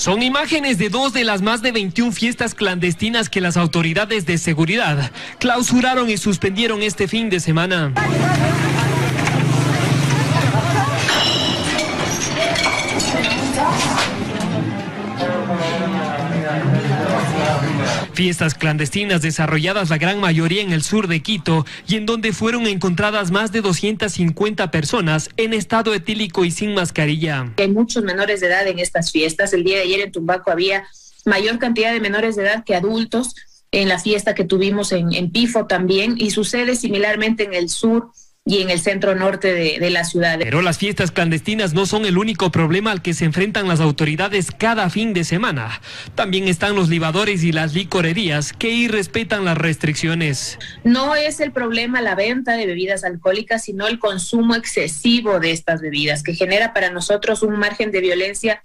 Son imágenes de dos de las más de 21 fiestas clandestinas que las autoridades de seguridad clausuraron y suspendieron este fin de semana. Fiestas clandestinas desarrolladas la gran mayoría en el sur de Quito y en donde fueron encontradas más de 250 personas en estado etílico y sin mascarilla. Hay muchos menores de edad en estas fiestas. El día de ayer en Tumbaco había mayor cantidad de menores de edad que adultos en la fiesta que tuvimos en, en Pifo también y sucede similarmente en el sur y en el centro norte de, la ciudad. Pero las fiestas clandestinas no son el único problema al que se enfrentan las autoridades cada fin de semana. También están los libadores y las licorerías que irrespetan las restricciones. No es el problema la venta de bebidas alcohólicas, sino el consumo excesivo de estas bebidas, que genera para nosotros un margen de violencia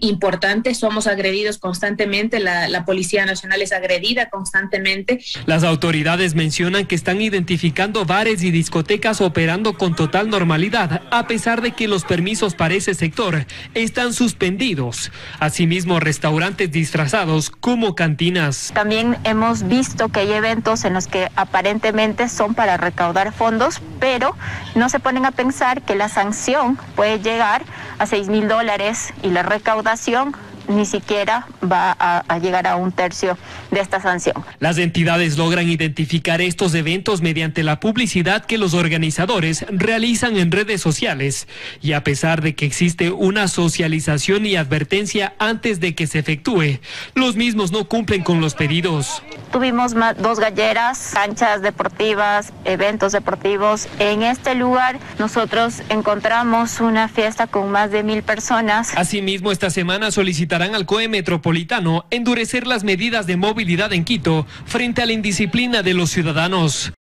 importante, somos agredidos constantemente, la, la, Policía Nacional es agredida constantemente. Las autoridades mencionan que están identificando bares y discotecas operando con total normalidad, a pesar de que los permisos para ese sector están suspendidos. Asimismo, restaurantes disfrazados como cantinas. También hemos visto que hay eventos en los que aparentemente son para recaudar fondos, pero no se ponen a pensar que la sanción puede llegar a 6 mil dólares y la recaudación observación ni siquiera va a, llegar a un tercio de esta sanción. Las entidades logran identificar estos eventos mediante la publicidad que los organizadores realizan en redes sociales y a pesar de que existe una socialización y advertencia antes de que se efectúe, los mismos no cumplen con los pedidos. Tuvimos dos galleras, canchas deportivas, eventos deportivos. En este lugar nosotros encontramos una fiesta con más de mil personas. Asimismo, esta semana solicitamos al COE Metropolitano endurecer las medidas de movilidad en Quito frente a la indisciplina de los ciudadanos.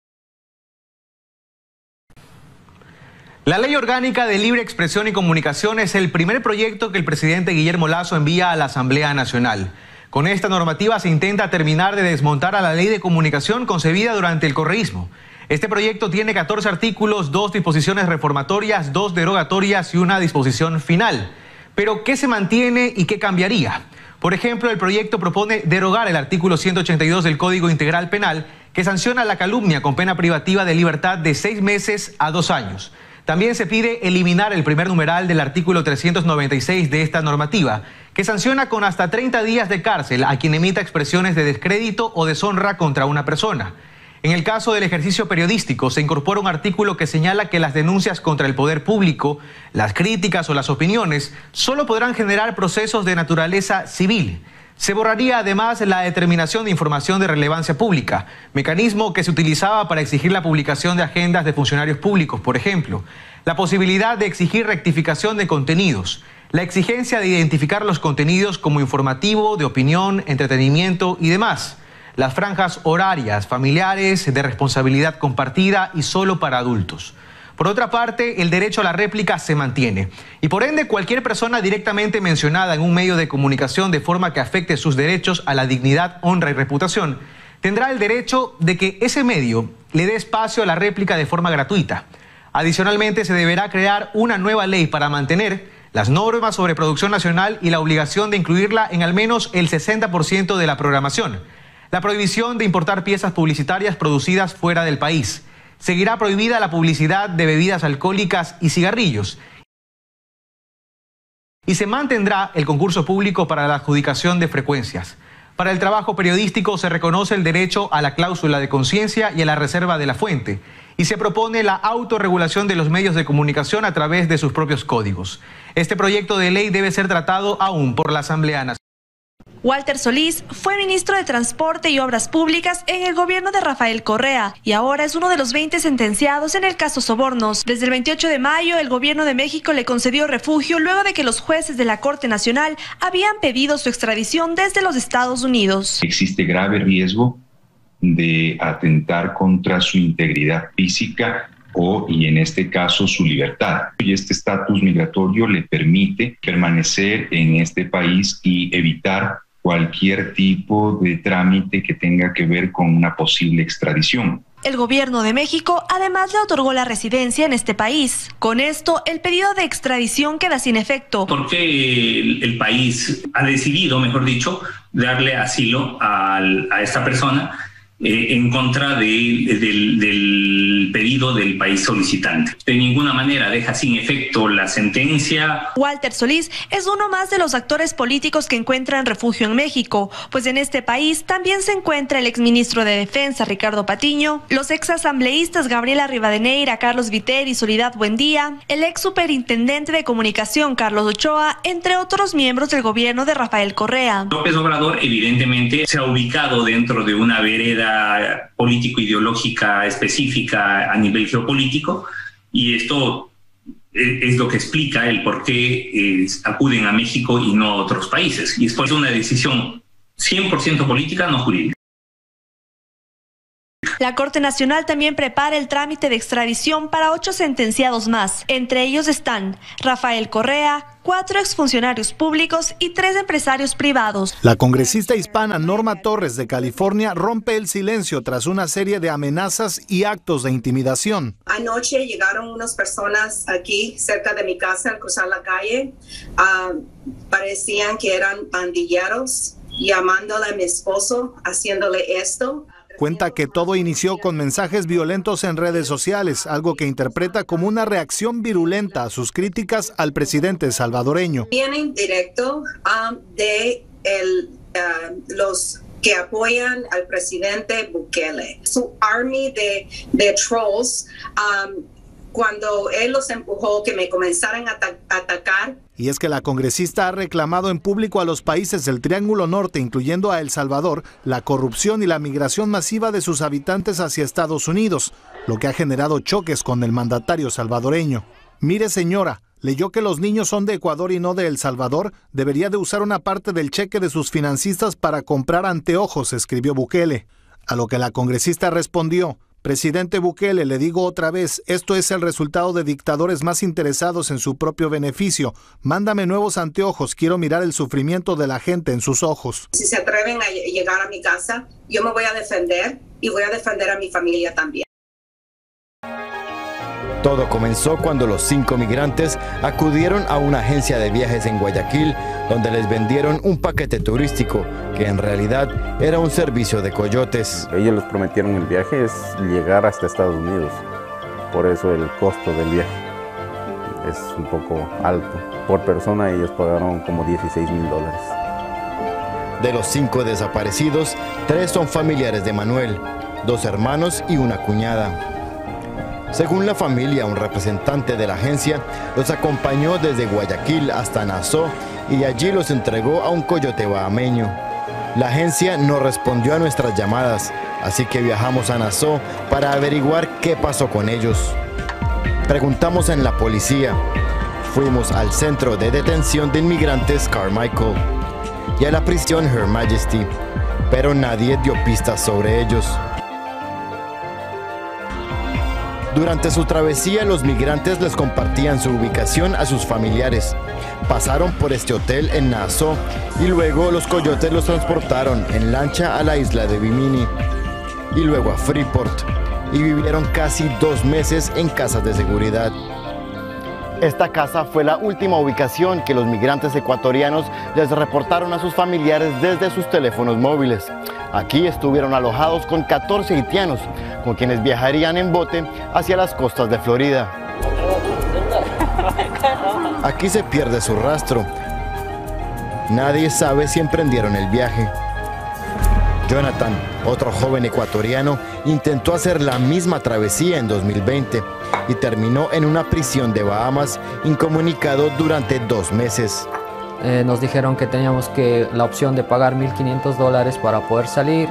La Ley Orgánica de Libre Expresión y Comunicación es el primer proyecto que el presidente Guillermo Lazo envía a la Asamblea Nacional. Con esta normativa se intenta terminar de desmontar a la ley de comunicación concebida durante el correísmo. Este proyecto tiene 14 artículos, dos disposiciones reformatorias, dos derogatorias y una disposición final. Pero, ¿qué se mantiene y qué cambiaría? Por ejemplo, el proyecto propone derogar el artículo 182 del Código Integral Penal que sanciona la calumnia con pena privativa de libertad de seis meses a dos años. También se pide eliminar el primer numeral del artículo 396 de esta normativa, que sanciona con hasta 30 días de cárcel a quien emita expresiones de descrédito o deshonra contra una persona. En el caso del ejercicio periodístico, se incorpora un artículo que señala que las denuncias contra el poder público, las críticas o las opiniones, solo podrán generar procesos de naturaleza civil. Se borraría además la determinación de información de relevancia pública, mecanismo que se utilizaba para exigir la publicación de agendas de funcionarios públicos, por ejemplo, la posibilidad de exigir rectificación de contenidos, la exigencia de identificar los contenidos como informativo, de opinión, entretenimiento y demás las franjas horarias familiares de responsabilidad compartida y solo para adultos. Por otra parte, el derecho a la réplica se mantiene y por ende cualquier persona directamente mencionada en un medio de comunicación de forma que afecte sus derechos a la dignidad, honra y reputación tendrá el derecho de que ese medio le dé espacio a la réplica de forma gratuita. Adicionalmente, se deberá crear una nueva ley para mantener las normas sobre producción nacional y la obligación de incluirla en al menos el 60% de la programación la prohibición de importar piezas publicitarias producidas fuera del país. Seguirá prohibida la publicidad de bebidas alcohólicas y cigarrillos. Y se mantendrá el concurso público para la adjudicación de frecuencias. Para el trabajo periodístico se reconoce el derecho a la cláusula de conciencia y a la reserva de la fuente. Y se propone la autorregulación de los medios de comunicación a través de sus propios códigos. Este proyecto de ley debe ser tratado aún por la Asamblea Nacional. Walter Solís fue ministro de Transporte y Obras Públicas en el gobierno de Rafael Correa y ahora es uno de los 20 sentenciados en el caso Sobornos. Desde el 28 de mayo, el gobierno de México le concedió refugio luego de que los jueces de la Corte Nacional habían pedido su extradición desde los Estados Unidos. Existe grave riesgo de atentar contra su integridad física o, y en este caso, su libertad. Y este estatus migratorio le permite permanecer en este país y evitar cualquier tipo de trámite que tenga que ver con una posible extradición. El gobierno de México además le otorgó la residencia en este país. Con esto, el pedido de extradición queda sin efecto. Porque el, el país ha decidido, mejor dicho, darle asilo a esta persona eh, en contra del, pedido del país solicitante. De ninguna manera deja sin efecto la sentencia. Walter Solís es uno más de los actores políticos que encuentran refugio en México, pues en este país también se encuentra el exministro de Defensa Ricardo Patiño, los exasambleístas Gabriela Rivadeneira, Carlos Viter y Soledad Buendía, el ex superintendente de comunicación Carlos Ochoa, entre otros miembros del gobierno de Rafael Correa. López Obrador evidentemente se ha ubicado dentro de una vereda político-ideológica específica a nivel geopolítico y esto es lo que explica el por qué eh, acuden a México y no a otros países. Y es por una decisión 100% política, no jurídica. La Corte Nacional también prepara el trámite de extradición para ocho sentenciados más. Entre ellos están Rafael Correa, cuatro exfuncionarios públicos y tres empresarios privados. La congresista hispana Norma Torres de California rompe el silencio tras una serie de amenazas y actos de intimidación. Anoche llegaron unas personas aquí cerca de mi casa al cruzar la calle. Ah, parecían que eran pandilleros llamándole a mi esposo, haciéndole esto. Cuenta que todo inició con mensajes violentos en redes sociales, algo que interpreta como una reacción virulenta a sus críticas al presidente salvadoreño. Vienen directo um, de el, uh, los que apoyan al presidente Bukele. Su army de, de trolls um, cuando él los empujó que me comenzaran a atacar. Y es que la congresista ha reclamado en público a los países del Triángulo Norte, incluyendo a El Salvador, la corrupción y la migración masiva de sus habitantes hacia Estados Unidos, lo que ha generado choques con el mandatario salvadoreño. Mire señora, leyó que los niños son de Ecuador y no de El Salvador, debería de usar una parte del cheque de sus financistas para comprar anteojos, escribió Bukele. A lo que la congresista respondió, Presidente Bukele, le digo otra vez, esto es el resultado de dictadores más interesados en su propio beneficio. Mándame nuevos anteojos, quiero mirar el sufrimiento de la gente en sus ojos. Si se atreven a llegar a mi casa, yo me voy a defender y voy a defender a mi familia también. Todo comenzó cuando los cinco migrantes acudieron a una agencia de viajes en Guayaquil, donde les vendieron un paquete turístico, que en realidad era un servicio de coyotes. Ellos les prometieron el viaje es llegar hasta Estados Unidos, por eso el costo del viaje es un poco alto. Por persona ellos pagaron como 16 mil dólares. De los cinco desaparecidos, tres son familiares de Manuel, dos hermanos y una cuñada. Según la familia, un representante de la agencia los acompañó desde Guayaquil hasta Nassau y allí los entregó a un coyote bahameño. La agencia no respondió a nuestras llamadas, así que viajamos a Nassau para averiguar qué pasó con ellos. Preguntamos en la policía. Fuimos al centro de detención de inmigrantes Carmichael y a la prisión Her Majesty, pero nadie dio pistas sobre ellos. Durante su travesía, los migrantes les compartían su ubicación a sus familiares. Pasaron por este hotel en Nassau y luego los coyotes los transportaron en lancha a la isla de Bimini y luego a Freeport y vivieron casi dos meses en casas de seguridad. Esta casa fue la última ubicación que los migrantes ecuatorianos les reportaron a sus familiares desde sus teléfonos móviles. Aquí estuvieron alojados con 14 haitianos, con quienes viajarían en bote hacia las costas de Florida. Aquí se pierde su rastro. Nadie sabe si emprendieron el viaje. Jonathan, otro joven ecuatoriano, intentó hacer la misma travesía en 2020 y terminó en una prisión de Bahamas incomunicado durante dos meses. Eh, nos dijeron que teníamos que la opción de pagar 1.500 dólares para poder salir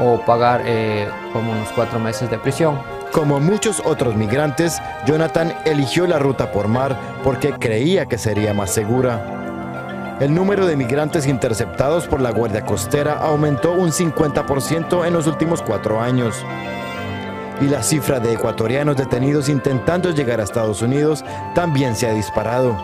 o pagar eh, como unos cuatro meses de prisión. Como muchos otros migrantes, Jonathan eligió la ruta por mar porque creía que sería más segura. El número de migrantes interceptados por la Guardia Costera aumentó un 50% en los últimos cuatro años. Y la cifra de ecuatorianos detenidos intentando llegar a Estados Unidos también se ha disparado.